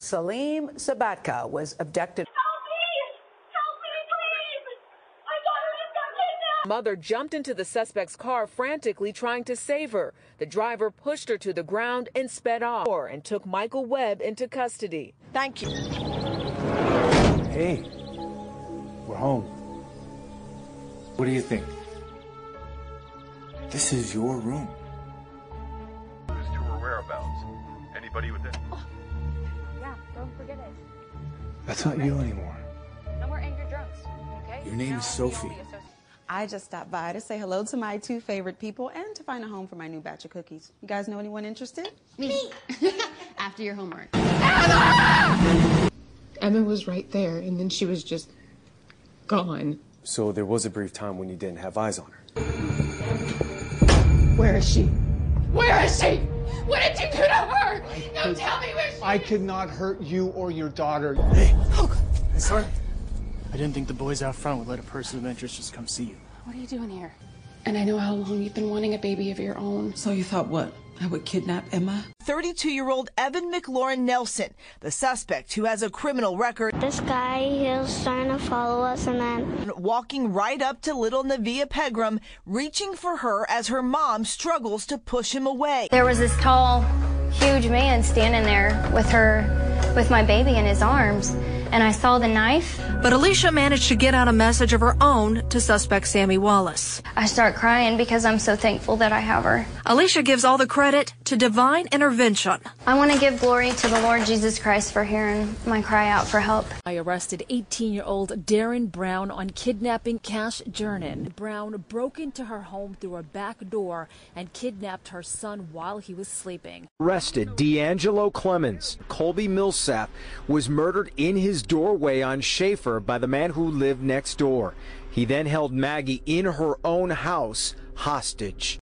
Salim Sabatka was abducted. Help me! Help me, please! My daughter has got kidnapped! Mother jumped into the suspect's car frantically trying to save her. The driver pushed her to the ground and sped off and took Michael Webb into custody. Thank you. Hey, we're home. What do you think? This is your room. As to her whereabouts. Anybody with it? Oh. Yeah, don't forget it. That's not you anymore. No more angry drunks, okay? Your name is Sophie. I just stopped by to say hello to my two favorite people and to find a home for my new batch of cookies. You guys know anyone interested? Me. After your homework. Emma was right there, and then she was just gone. So there was a brief time when you didn't have eyes on her. Where is she? Where is she? What did you do to her? No, tell me where she I could not hurt you or your daughter. Hey. Hey, sorry. I didn't think the boys out front would let a person of interest just come see you. What are you doing here? And I know how long you've been wanting a baby of your own. So you thought what? I would kidnap Emma? 32 year old Evan McLaurin Nelson, the suspect who has a criminal record. This guy, he was trying to follow us and then. Walking right up to little Navia Pegram, reaching for her as her mom struggles to push him away. There was this tall, huge man standing there with her, with my baby in his arms and I saw the knife. But Alicia managed to get out a message of her own to suspect Sammy Wallace. I start crying because I'm so thankful that I have her. Alicia gives all the credit to divine intervention. I want to give glory to the Lord Jesus Christ for hearing my cry out for help. I arrested 18 year old Darren Brown on kidnapping Cash Jernan. Brown broke into her home through a back door and kidnapped her son while he was sleeping. Arrested D'Angelo Clemens. Colby Millsap was murdered in his doorway on Schaefer by the man who lived next door. He then held Maggie in her own house hostage.